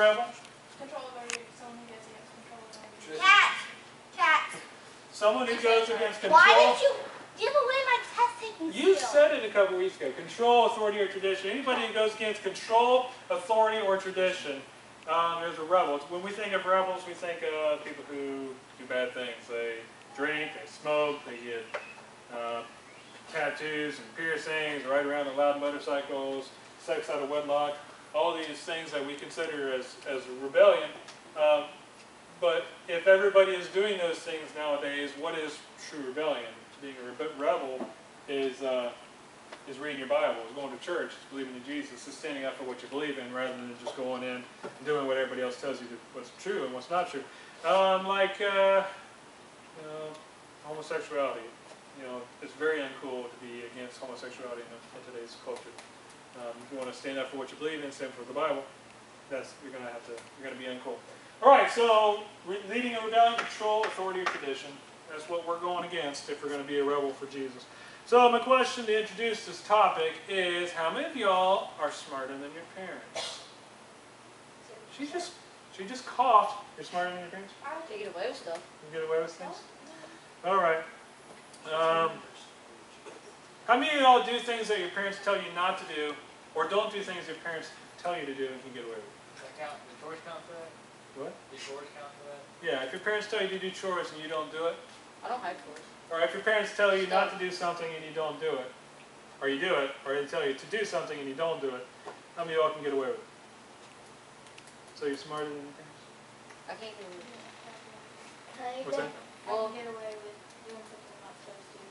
Rebel? Control authority, someone who gets against control authority. Cat. Cat. Someone who goes against control. Why did you give away my test taking You skill? said it a couple weeks ago. Control, authority, or tradition. Anybody who goes against control, authority, or tradition um, is a rebel. When we think of rebels, we think of people who do bad things. They drink, they smoke, they get uh, tattoos and piercings, ride around in loud motorcycles, sex out of wedlock, all these things that we consider as, as rebellion. Um, but if everybody is doing those things nowadays, what is true rebellion? Being a rebel is uh, is reading your Bible, is going to church, is believing in Jesus, is standing up for what you believe in, rather than just going in and doing what everybody else tells you what's true and what's not true. Um, like uh, you know, homosexuality. You know, it's very uncool to be against homosexuality in, in today's culture. Um, if you want to stand up for what you believe in, stand for the Bible, that's you're gonna have to you're gonna be uncool. All right, so re- leading a rebellion, control, authority, or tradition. That's what we're going against if we're going to be a rebel for Jesus. So my question to introduce this topic is, how many of y'all are smarter than your parents? She just she just coughed. You're smarter than your parents? I They get away with stuff. You get away with things? All right. Um, how many of y'all do things that your parents tell you not to do, or don't do things your parents tell you to do and can get away with? Does that count, the chores count for that? What? The chores count for that? Yeah, if your parents tell you to do chores and you don't do it, I don't hide chores. or if your parents tell you not to do something and you don't do it, or you do it, or they tell you to do something and you don't do it, how many of y'all can get away with it? So you're smarter than your parents? I can't get away with it. What's that? I Well- can get away with doing something I'm not supposed to. do.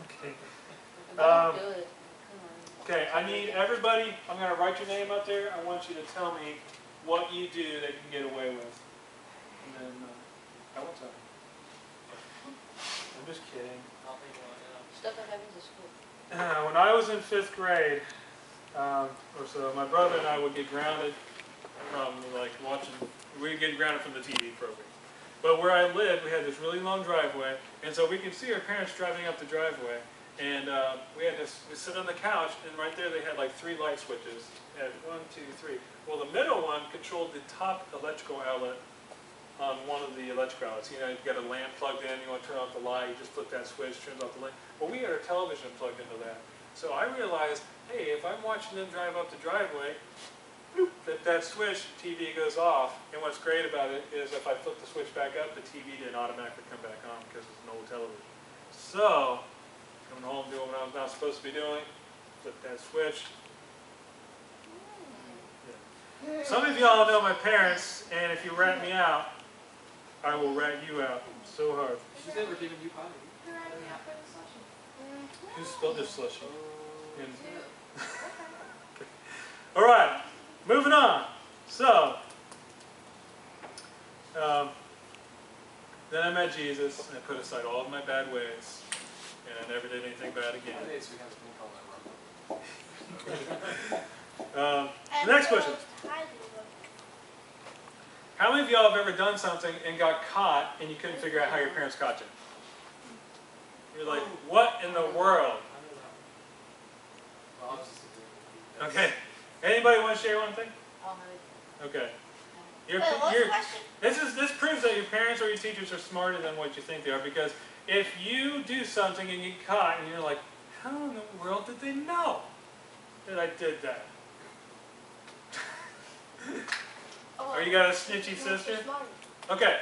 Okay. If I don't Um, do it, come on. Okay, I need everybody, I'm going to write your name up there. I want you to tell me what you do that you can get away with. And then, uh, I won't tell you. I'm just kidding. I'll think one, Stuff that happens at school. Uh, when I was in fifth grade, um, or so, my brother and I would get grounded from like watching. We'd get grounded from the TV program. But where I lived, we had this really long driveway, and so we could see our parents driving up the driveway. And uh, we had to we sit on the couch, and right there they had like three light switches. Had one, two, three. Well, the middle one controlled the top electrical outlet on one of the electrical outlets. You know, you've got a lamp plugged in, you want to turn off the light, you just flip that switch, turns off the light. Well, we had our television plugged into that. So I realized, hey, if I'm watching them drive up the driveway, bloop, that, that switch, TV goes off. And what's great about it is if I flip the switch back up, the TV didn't automatically come back on because it's an old television. So, coming home doing what I was not supposed to be doing, flip that switch. Yeah. Some of y'all know my parents, and if you rat me out, I will rat you out so hard. She's never given you potty. Who ran me out for the session? Who spilled this slushy? All right, moving on. So, um, then I met Jesus, and I put aside all of my bad ways, and I never did anything bad again. Nowadays we have something called that Um, the next question. How many of y'all have ever done something and got caught and you couldn't figure out how your parents caught you? You're like, what in the world? Well, I was just a dude. Okay. Anybody want to share one thing? I don't have it. Okay. You're, you're, this is this proves that your parents or your teachers are smarter than what you think they are because if you do something and you get caught and you're like, how in the world did they know that I did that? Are you got a snitchy oh, sister? Okay.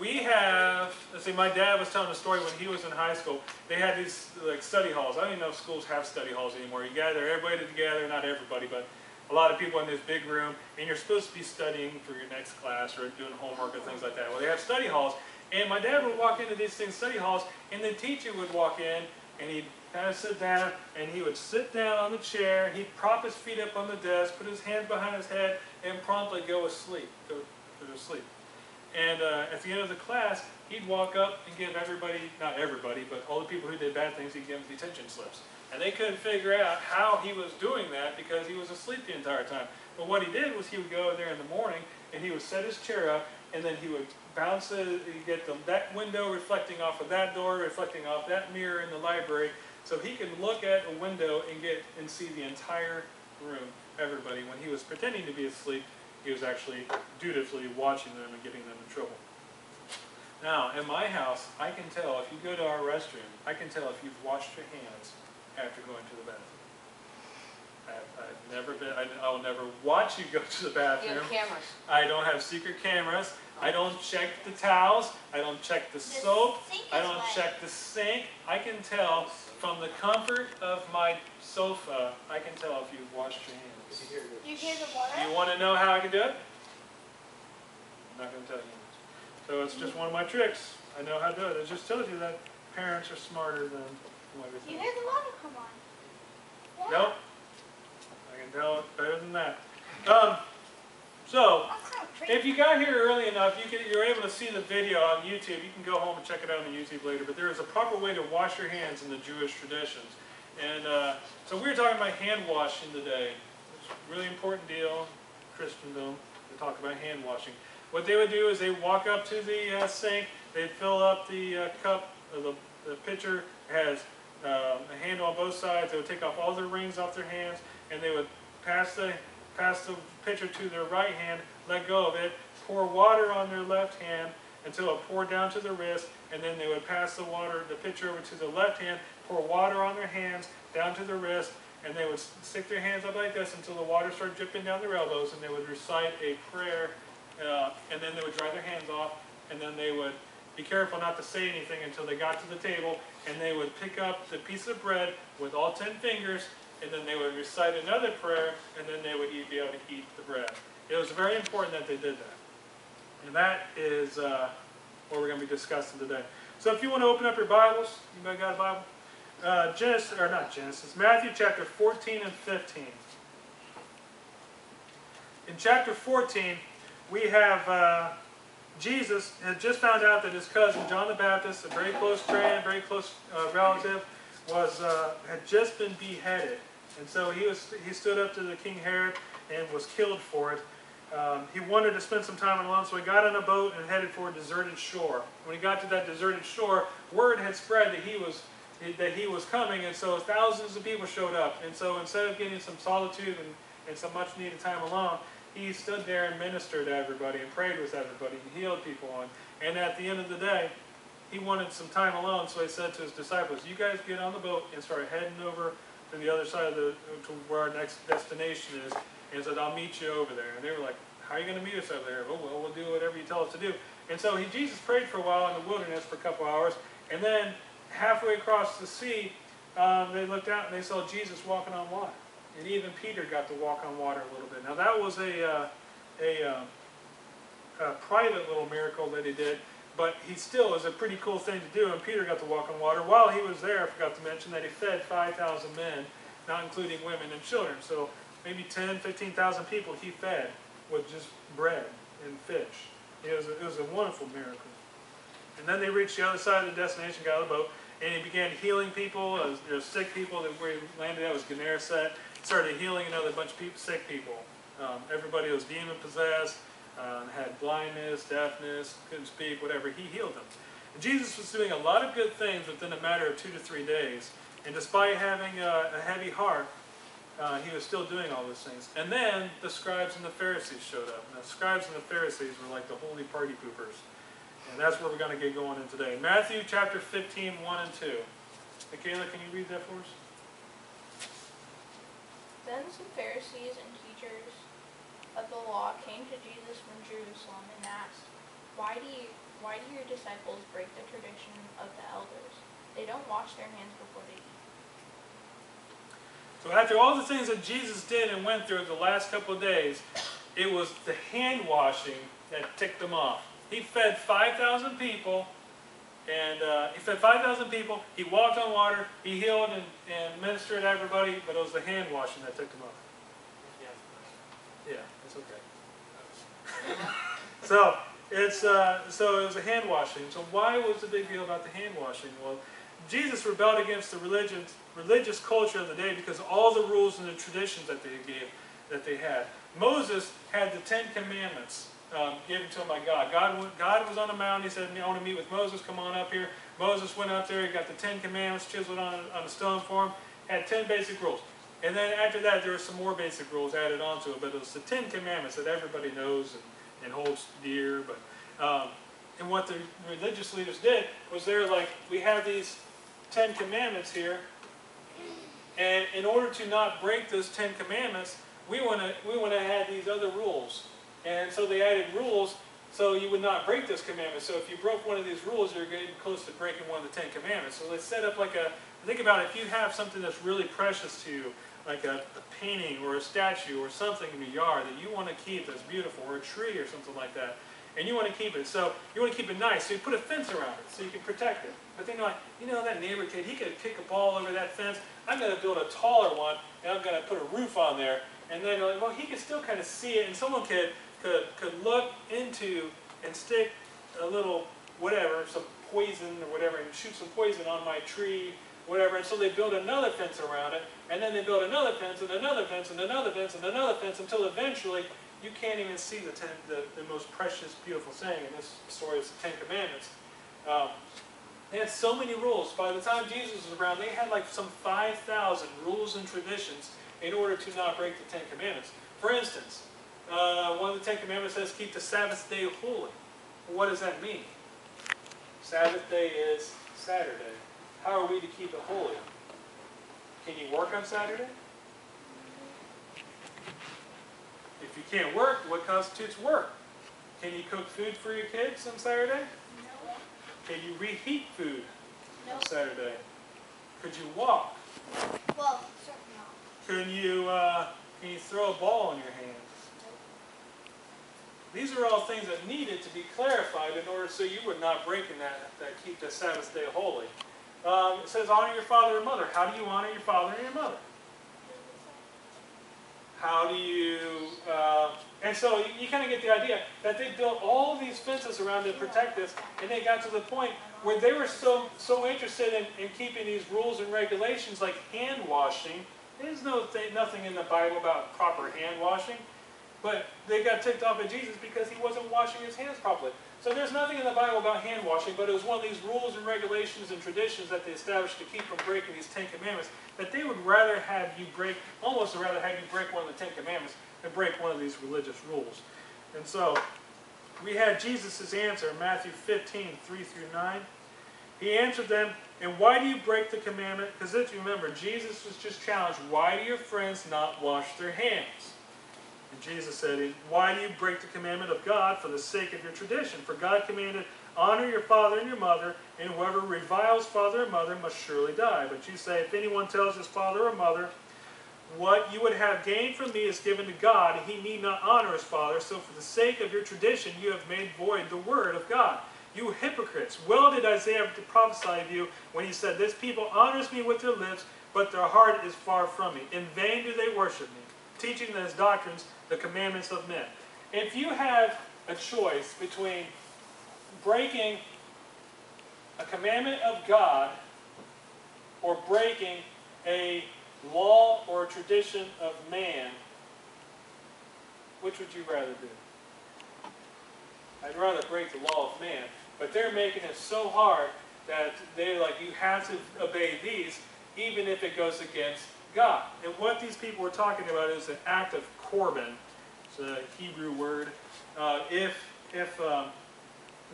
We have, let's see, my dad was telling a story when he was in high school. They had these like study halls. I don't even know if schools have study halls anymore. You gather everybody together, not everybody, but a lot of people in this big room, and you're supposed to be studying for your next class or doing homework or things like that. Well, they have study halls, and my dad would walk into these things, study halls, and the teacher would walk in, and he'd kind of sit down, and he would sit down on the chair, he'd prop his feet up on the desk, put his hands behind his head, and promptly go asleep, go, go to sleep. And uh, at the end of the class, he'd walk up and give everybody, not everybody, but all the people who did bad things, he'd give them detention slips. And they couldn't figure out how he was doing that because he was asleep the entire time. But what he did was he would go in there in the morning and he would set his chair up and then he would bounce it, he'd get the, that window reflecting off of that door, reflecting off that mirror in the library. So he can look at a window and get and see the entire room everybody. When he was pretending to be asleep, he was actually dutifully watching them and getting them in trouble. Now, in my house, I can tell, if you go to our restroom, I can tell if you've washed your hands after going to the bathroom. I've, I've never been, I, I'll never watch you go to the bathroom. You have cameras. I don't have secret cameras. I don't check the towels. I don't check the soap. I don't wet. check the sink. I can tell from the comfort of my sofa, I can tell if you've washed your hands. You hear the water? You want to know how I can do it? I'm not going to tell you. So it's just one of my tricks. I know how to do it. It just tells you that parents are smarter than what You think. hear the water come on? Yeah. Nope. I can tell it better than that. Um, so, if you got here early enough, you can, you're able to see the video on YouTube. You can go home and check it out on YouTube later. But there is a proper way to wash your hands in the Jewish traditions. And uh, so we were talking about hand washing today. It's a really important deal Christendom to talk about hand washing. What they would do is they walk up to the uh, sink, they'd fill up the uh, cup, the, the pitcher has um, a handle on both sides. They would take off all their rings off their hands, and they would pass the pass the pitcher to their right hand, let go of it, pour water on their left hand until it poured down to the wrist, and then they would pass the water, the pitcher over to the left hand, pour water on their hands down to the wrist, and they would stick their hands up like this until the water started dripping down their elbows, and they would recite a prayer, uh, and then they would dry their hands off, and then they would be careful not to say anything until they got to the table, and they would pick up the piece of bread with all ten fingers, and then they would recite another prayer, and then they would eat, be able to eat the bread. It was very important that they did that. And that is uh, what we're going to be discussing today. So if you want to open up your Bibles, anybody got a Bible? Uh, Genesis, or not Genesis, Matthew chapter 14 and 15. In chapter 14, we have uh, Jesus has just found out that his cousin John the Baptist, a very close friend, very close uh, relative, was uh, had just been beheaded, and so he was he stood up to the King Herod and was killed for it. Um, he wanted to spend some time alone, so he got on a boat and headed for a deserted shore. When he got to that deserted shore, word had spread that he was that he was coming, and so thousands of people showed up. And so instead of getting some solitude and, and some much needed time alone, he stood there and ministered to everybody and prayed with everybody and healed people. And, and at the end of the day, he wanted some time alone, so he said to his disciples, "You guys get on the boat and start heading over to the other side of the to where our next destination is." And said, "I'll meet you over there." And they were like, "How are you going to meet us over there?" "Oh well, we'll do whatever you tell us to do." And so he Jesus prayed for a while in the wilderness for a couple hours, and then halfway across the sea, um, they looked out and they saw Jesus walking on water, and even Peter got to walk on water a little bit. Now that was a uh, a, uh, a private little miracle that he did, but he still is a pretty cool thing to do. And Peter got to walk on water. While he was there, I forgot to mention that he fed 5,000 men, not including women and children. So maybe 10, 15,000 people he fed with just bread and fish. It was a, it was a wonderful miracle. And then they reached the other side of the destination, got on the boat, and he began healing people. There sick people that where he landed at was Gennesaret. Started healing another bunch of people, sick people. Um, everybody was demon possessed, um, had blindness, deafness, couldn't speak, whatever. He healed them. And Jesus was doing a lot of good things within a matter of two to three days. And despite having a, a heavy heart, uh, he was still doing all those things. And then the scribes and the Pharisees showed up. And the scribes and the Pharisees were like the holy party poopers. And that's where we're going to get going in today. Matthew chapter 15, 1 and 2. Michaela, can you read that for us? Then some Pharisees and teachers of the law came to Jesus from Jerusalem and asked, Why do you why do your disciples break the tradition of the elders? They don't wash their hands before they eat. So after all the things that Jesus did and went through the last couple of days, it was the hand washing that ticked them off. He fed 5,000 people, and uh, he fed 5,000 people. He walked on water. He healed and, and ministered to everybody, but it was the hand washing that ticked him off. Yeah, it's okay. so it's uh, so it was a hand washing. So why was the big deal about the hand washing? Well, Jesus rebelled against the religious religious culture of the day because all the rules and the traditions that they gave that they had. Moses had the Ten Commandments um, given to him by God. God God was on a mountain. He said, "I want to meet with Moses. Come on up here." Moses went up there. He got the Ten Commandments chiseled on on a stone for him. Had ten basic rules. And then after that, there were some more basic rules added onto it, but it was the Ten Commandments that everybody knows and, and holds dear. But um, and what the religious leaders did was they're like, we have these Ten Commandments here, and in order to not break those Ten Commandments, we want to we want to add these other rules. And so they added rules so you would not break those commandments. So if you broke one of these rules, you're getting close to breaking one of the Ten Commandments. So they set up like a think about it, if you have something that's really precious to you, like a, a painting or a statue or something in your yard that you want to keep that's beautiful, or a tree or something like that, and you want to keep it. So you want to keep it nice. So you put a fence around it so you can protect it. But then you're like, you know, that neighbor kid, he could kick a ball over that fence. I'm going to build a taller one, and I'm going to put a roof on there. And then you're like, well, he can still kind of see it, and someone could could could look into and stick a little whatever, some poison or whatever, and shoot some poison on my tree, whatever. And so they build another fence around it, and then they build another fence and another fence and another fence and another fence until eventually you can't even see the, ten, the, the most precious, beautiful saying in this story is the Ten Commandments. Um, they had so many rules. By the time Jesus was around, they had like some 5,000 rules and traditions in order to not break the Ten Commandments. For instance, uh, one of the Ten Commandments says, keep the Sabbath day holy. What does that mean? Sabbath day is Saturday. How are we to keep it holy? Can you work on Saturday? If you can't work, what constitutes work? Can you cook food for your kids on Saturday? No. Can you reheat food No. on Saturday? Could you walk? Well, certainly not. Can you, uh, can you throw a ball in your hands? These are all things that needed to be clarified in order so you would not break in that, that keep the Sabbath day holy. Um, it says honor your father and mother. How do you honor your father and your mother? How do you, uh, and so you, you kind of get the idea that they built all these fences around to protect this, and they got to the point where they were so so interested in, in keeping these rules and regulations like hand washing. There's no th- nothing in the Bible about proper hand washing, but they got ticked off at Jesus because he wasn't washing his hands properly. So there's nothing in the Bible about hand washing, but it was one of these rules and regulations and traditions that they established to keep from breaking these Ten Commandments. That they would rather have you break, almost rather have you break one of the Ten Commandments than break one of these religious rules. And so we had Jesus' answer in Matthew 15, 3 through 9. He answered them, And why do you break the commandment? Because if you remember, Jesus was just challenged, Why do your friends not wash their hands? And Jesus said, Why do you break the commandment of God for the sake of your tradition? For God commanded, Honor your father and your mother, and whoever reviles father or mother must surely die. But you say, If anyone tells his father or mother, What you would have gained from me is given to God, he need not honor his father. So for the sake of your tradition, you have made void the word of God. You hypocrites! Well did Isaiah prophesy of you when he said, This people honors me with their lips, but their heart is far from me. In vain do they worship me, teaching as doctrines the commandments of men. If you have a choice between breaking a commandment of God or breaking a law or a tradition of man, which would you rather do? I'd rather break the law of man, but they're making it so hard that they're like, you have to obey these, even if it goes against God. And what these people were talking about is an act of Corban. It's a Hebrew word. Uh, if, if um,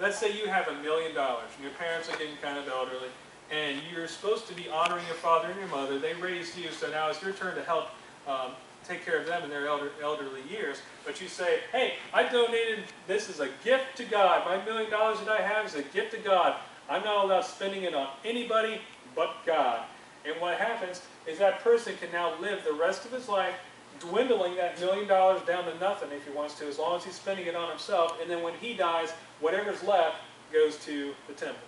let's say you have a million dollars, and your parents are getting kind of elderly, and you're supposed to be honoring your father and your mother. They raised you, so now it's your turn to help um, take care of them in their elder, elderly years. But you say, hey, I donated, this is a gift to God. My million dollars that I have is a gift to God. I'm not allowed spending it on anybody but God. And what happens is that person can now live the rest of his life dwindling that million dollars down to nothing if he wants to, as long as he's spending it on himself. And then when he dies, whatever's left goes to the temple.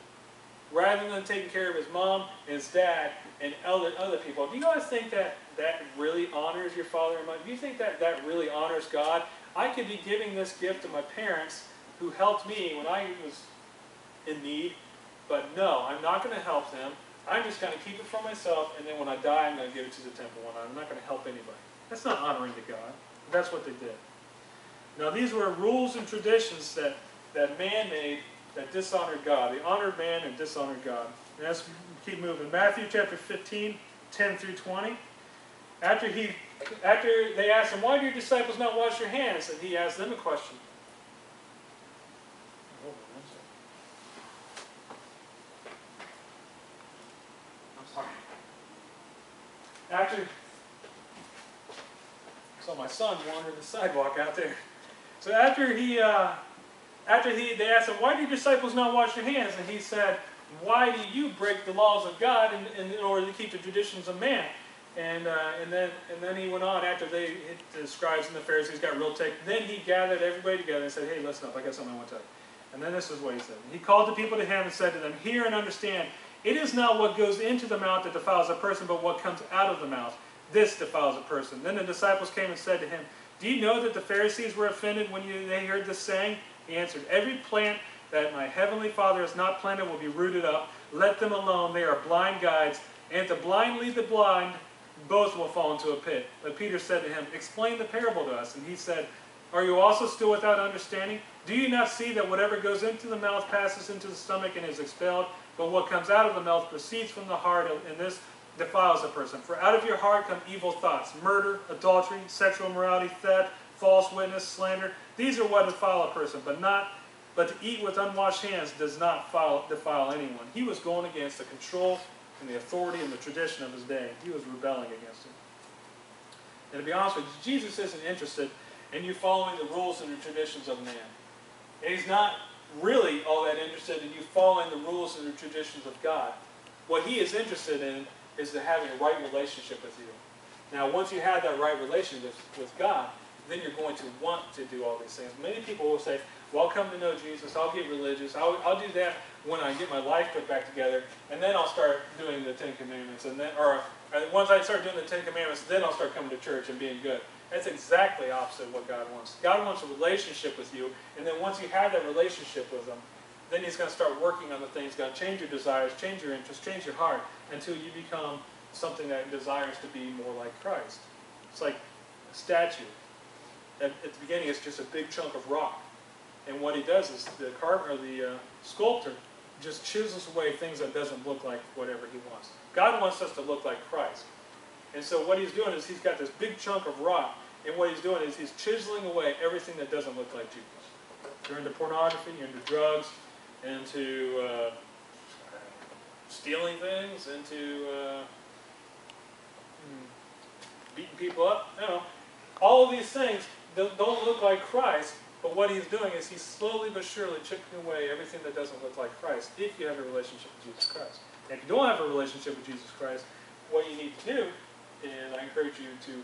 Rather than taking care of his mom and his dad and other, other people. Do you guys think that that really honors your father and mother? Do you think that that really honors God? I could be giving this gift to my parents who helped me when I was in need, but no, I'm not going to help them. I'm just going to keep it for myself, and then when I die, I'm going to give it to the temple, and I'm not going to help anybody. That's not honoring to God. That's what they did. Now, these were rules and traditions that, that man made that dishonored God. They honored man and dishonored God. And let's keep moving. Matthew chapter 15, 10 through 20. after he, after they asked him, why do your disciples not wash their hands? And he asked them a question. Hold on one second. After, saw my son wandering the sidewalk out there. So after he, uh, after he, they asked him, why do your disciples not wash their hands? And he said, why do you break the laws of God in, in, in order to keep the traditions of man? And, uh, and, then, and then he went on after they, the scribes and the Pharisees got real ticked. Then he gathered everybody together and said, hey, listen up, I got something I want to tell you. And then this is what he said. He called the people to him and said to them, Hear and understand, it is not what goes into the mouth that defiles a person, but what comes out of the mouth. This defiles a person. Then the disciples came and said to him, Do you know that the Pharisees were offended when you, they heard this saying? He answered, Every plant that my heavenly Father has not planted will be rooted up. Let them alone. They are blind guides. And if the blind lead the blind, both will fall into a pit. But Peter said to him, Explain the parable to us. And he said, Are you also still without understanding? Do you not see that whatever goes into the mouth passes into the stomach and is expelled? But what comes out of the mouth proceeds from the heart, and this defiles a person. For out of your heart come evil thoughts, murder, adultery, sexual immorality, theft, false witness, slander. These are what defile a person, but not but to eat with unwashed hands does not defile, defile anyone. He was going against the control and the authority and the tradition of his day. He was rebelling against it. And to be honest with you, Jesus isn't interested in you following the rules and the traditions of man. And he's not really all that interested in you following the rules and the traditions of God. What he is interested in is to having a right relationship with you. Now, once you have that right relationship with God, then you're going to want to do all these things. Many people will say, well, I'll come to know Jesus, I'll get religious, I'll, I'll do that when I get my life put back together, and then I'll start doing the Ten Commandments, and then, or once I start doing the Ten Commandments, then I'll start coming to church and being good. That's exactly opposite of what God wants. God wants a relationship with you, and then once you have that relationship with Him, then He's going to start working on the things, He's going to change your desires, change your interests, change your heart, until you become something that desires to be more like Christ. It's like a statue. At, at the beginning, it's just a big chunk of rock. And what he does is the carver, or the uh, sculptor, just chisels away things that doesn't look like whatever he wants. God wants us to look like Christ. And so what he's doing is he's got this big chunk of rock, and what he's doing is he's chiseling away everything that doesn't look like Jesus. You're into pornography, you're into drugs, into uh, stealing things, into uh, hmm, beating people up. You know, all of these things don't look like Christ, but what he's doing is he's slowly but surely chipping away everything that doesn't look like Christ if you have a relationship with Jesus Christ. And if you don't have a relationship with Jesus Christ, what you need to do is I encourage you to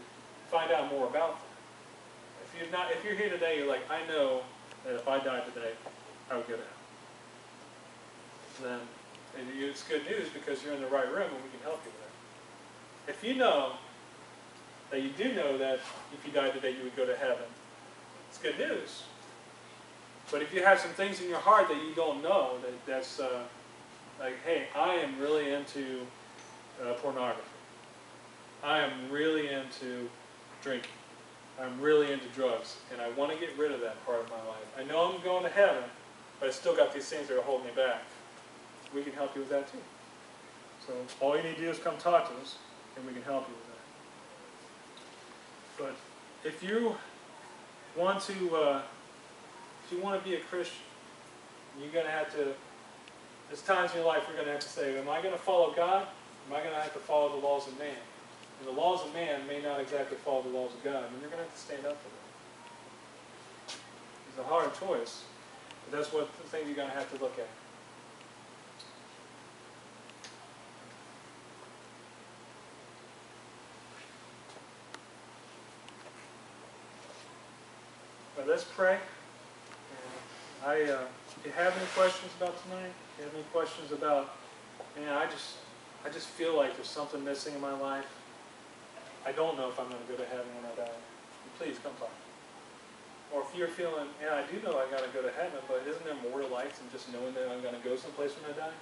find out more about that. If you're not if you're here today, you're like, I know that if I died today, I would go to heaven. Then it's good news because you're in the right room and we can help you with that. If you know that you do know that if you died today you would go to heaven, it's good news. But if you have some things in your heart that you don't know, that that's uh, like, hey, I am really into uh, pornography. I am really into drinking. I'm really into drugs, and I want to get rid of that part of my life. I know I'm going to heaven, but I still got these things that are holding me back. We can help you with that too. So all you need to do is come talk to us, and we can help you with that. But if you want to, uh, if you want to be a Christian, you're going to have to, there's times in your life you're going to have to say, am I going to follow God? Am I going to have to follow the laws of man? And the laws of man may not exactly follow the laws of God, and you're going to have to stand up for them. It's a hard choice, but that's what the thing you're going to have to look at. But let's pray. I, uh, if you have any questions about tonight, if you have any questions about, man, I just, I just feel like there's something missing in my life. I don't know if I'm going to go to heaven when I die. Please come talk. Or if you're feeling, yeah, I do know I got to go to heaven, but isn't there more life than just knowing that I'm going to go someplace when I die?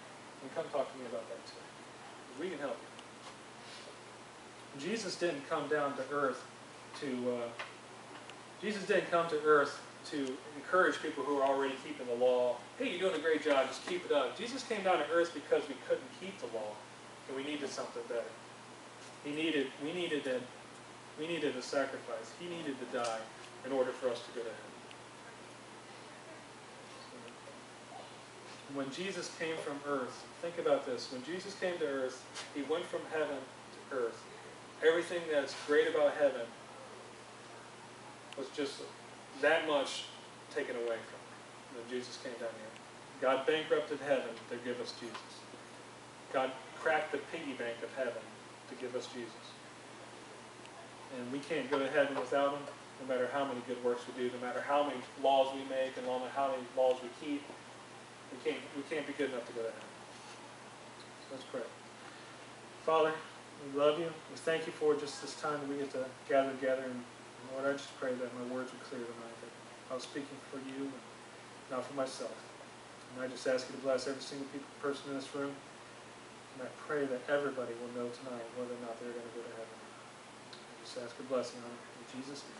Then come talk to me about that too. We can help you. Jesus didn't come down to earth to. Uh, Jesus didn't come to earth to encourage people who are already keeping the law. Hey, you're doing a great job, just keep it up. Jesus came down to earth because we couldn't keep the law, and we needed something better. He needed, we needed to We needed a sacrifice. He needed to die in order for us to go to heaven. When Jesus came from earth, think about this. When Jesus came to earth, he went from heaven to earth. Everything that's great about heaven was just that much taken away from him when Jesus came down here. God bankrupted heaven to give us Jesus. God cracked the piggy bank of heaven to give us Jesus. And we can't go to heaven without him, no matter how many good works we do, no matter how many laws we make, and no matter how many laws we keep. We can't, we can't be good enough to go to heaven. So let's pray. Father, we love you. We thank you for just this time that we get to gather together. And Lord, I just pray that my words are clear tonight, that I was speaking for you and not for myself. And I just ask you to bless every single person in this room. And I pray that everybody will know tonight whether or not they're going to go to heaven. I just ask a blessing on it. In Jesus' name.